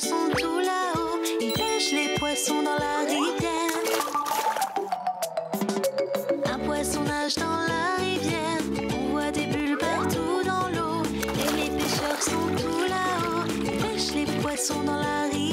sont tout là-haut. Ils pêchent les poissons dans la rivière. Dans la rivière. On voit des bulles partout dans l'eau. Et les pêcheurs sont tout là-haut. Pêchent les poissons dans la rivière.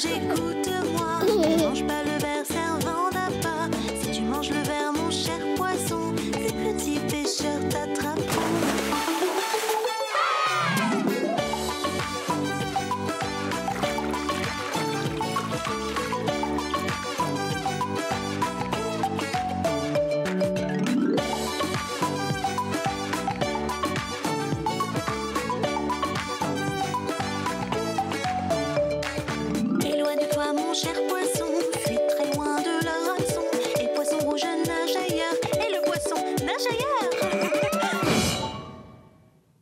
Rouges, écoute-moi. Mange pas cher